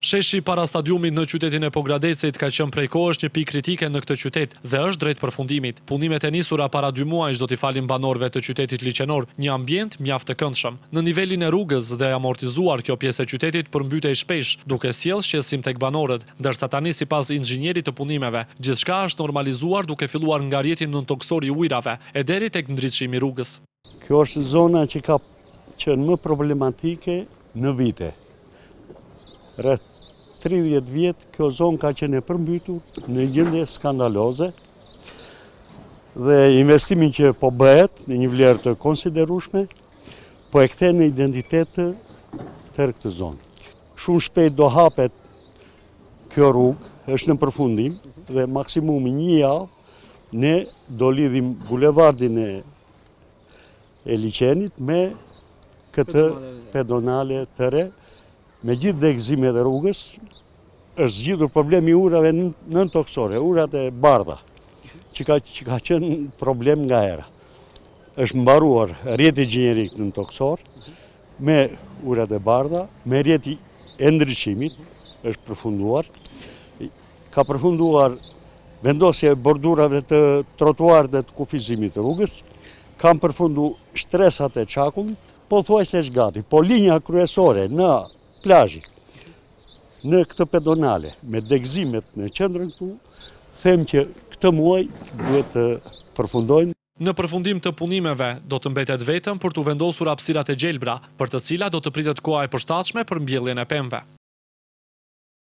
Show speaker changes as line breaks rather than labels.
Sheshi para stadiumit në qytetin e Pogradecit ka qenë prej kohësh një pikë kritike në këtë qytet dhe është drejt përfundimit. Punimet e nisura para dy muajsh do t'i falin banorëve të qytetit liqenor një ambient mjaft të këndshëm. Nën nivelin e rrugës dhe e amortizuar kjo pjesë e qytetit përmbytej shpesh, duke sjellë shqetësim tek banorët, ndërsa tani sipas inxhinierit të punimeve, gjithçka është normalizuar duke filluar nga rrjeti nëntokësor i ujërave e deri tek ndriçimi i rrugës.
Kjo është zona që ka qenë më problematike në vite. Rreth 30 vjet kjo zonë ka qenë e përmbytur në gjendje skandaloze dhe investimin që po bëhet në një vlerë të konsiderueshme po e kthen në identitet tërë këtë zonë. Shumë shpejt do hapet kjo rrugë, është në përfundim dhe maksimumi një javë ne do lidhim bulevardin e e liqenit me këtë pedonale të re, me gjithë degëzimet e rrugës, është zgjidhur problemi i ujërave nëntokësore, ujërat e bardha, që ka qënë problem nga era. është mbaruar rrjeti inxhinierik nëntokësor, Me ujërat e bardha, me rrjetin e ndriçimit është përfunduar. Ka përfunduar vendosja e bordurave të trotuarit dhe të kufizimit të rrugës. Kanë përfundu shtresat e çakullit, pothuajse është gati. Po linja kryesore në plazhi, në këtë pedonale, me degëzimet në qendrën këtu, them që këtë muaj duhet të përfundojmë.
Në përfundim të punimeve, do të mbetet vetëm për t'u vendosur hapësirat e gjelbra, për të cilat do të pritet koha e përshtatshme për mbjelljen e pemëve.